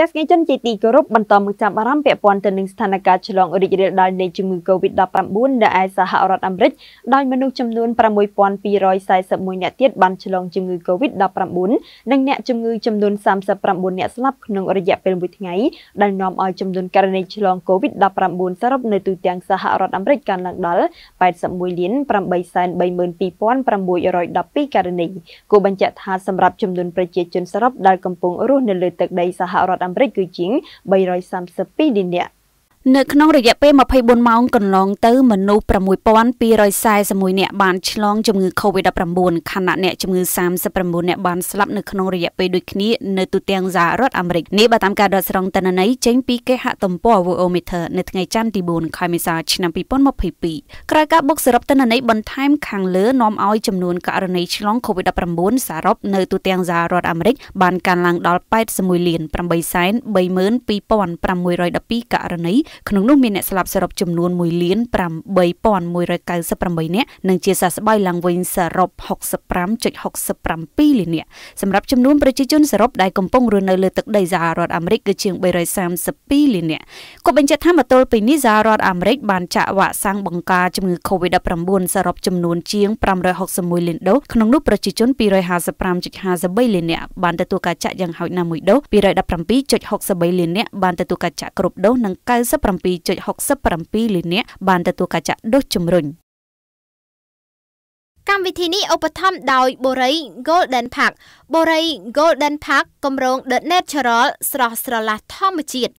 ទស្សនិកជនជាទីគោរពបន្តមកចាប់អារម្មណ៍ពាក់ព័ន្ធទៅនឹងស្ថានភាពឆ្លងរីករាលដាលនៃជំងឺ Covid-19 នៅឯសហរដ្ឋអាមេរិកដោយមនុស្សចំនួន6241នាក់ទៀតបានឆ្លងជំងឺ Covid-19 និងអ្នកជំងឺចំនួន39នាក់ស្លាប់ក្នុងរយៈពេលមួយថ្ងៃដែលនាំឲ្យចំនួនករណីឆ្លង Covid-19 សរុបនៅទូទាំងសហរដ្ឋអាមេរិកកើនឡើងដល់81លាន832,612ករណីគួរបញ្ជាក់ថាសម្រាប់ចំនួនប្រជាជនសរុបដែលកំពុងរស់នៅលើទឹកដីសហរដ្ឋអាមេរិកគឺជាង332លាននាក់ នៅក្នុងរយៈពេល24ម៉ោងកន្លងទៅមនុស្ស6241នាក់បានឆ្លងជំងឺ Covid-19 ខណៈអ្នកជំងឺ39នាក់បានស្លាប់នៅក្នុងរយៈពេលដូចគ្នានៅទូទាំងសហរដ្ឋអាមេរិកនេះបើតាមការដកស្រង់ទិន្នន័យចេញពីគេហទំព័រ Worldometer នៅថ្ងៃច័ន្ទទី4ខែមេសាឆ្នាំ2022ក្រោយការបុកសរុបទិន្នន័យបន្ថែមខាងលើនាំឲ្យចំនួនករណីឆ្លង Covid-19 សរុបនៅទូទាំងសហរដ្ឋអាមេរិកបានកើនឡើងដល់81លាន832,512ករណីក្នុងនោះមានអ្នកស្លាប់សរុបចំនួន1លាន8198នាក់និងជាសះស្បើយឡើងវិញសរុប65.67លាននាក់សម្រាប់ចំនួនប្រជាជនសរុបដែលកំពុងរស់នៅលើទឹកដីសហរដ្ឋអាមេរិកគឺជាង332លាននាក់គាត់បញ្ជាក់ថាមកទល់ពេលនេះសហរដ្ឋអាមេរិកបានចាក់វ៉ាក់សាំងបង្ការជំងឺ Covid-19 សរុបចំនួនជាង561លានដូសក្នុងនោះប្រជាជន255.53លាននាក់បានទទួលការចាក់យ៉ាងហោចណាស់មួយដូស217.63លាននាក់បានទទួលការចាក់គ្រប់ដូសនិង90 7.67លាននាក់បានទទួលការចាក់ដូសជំរុញកម្មវិធីនេះឧបត្ថម្ភដោយបូរី Golden Park បូរី Golden Park គម្រោង The Natural ស្រស់ស្រឡះធម្មជាតិ